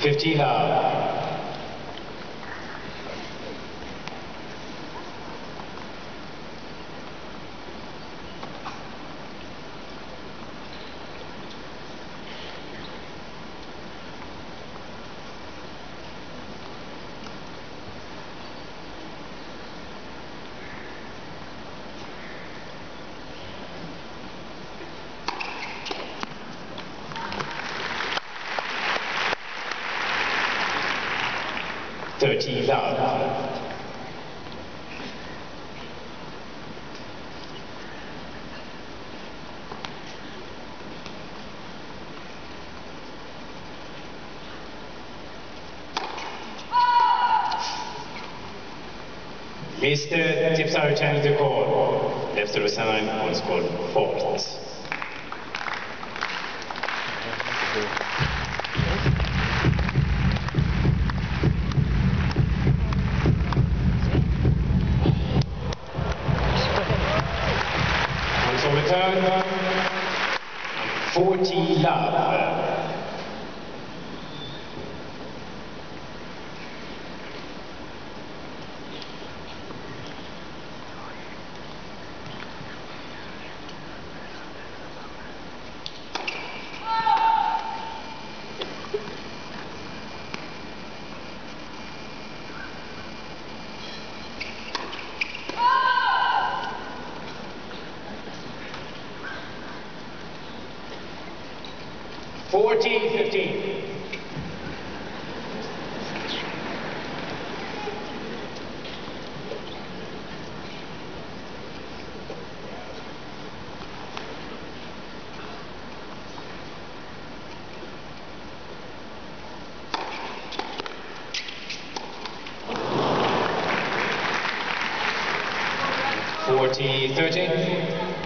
50 loud. 13,000. Mr. Tipsy returns the call. Left to through sign on score fourth. Return, 40 love. Forty fifteen. Forty thirteen.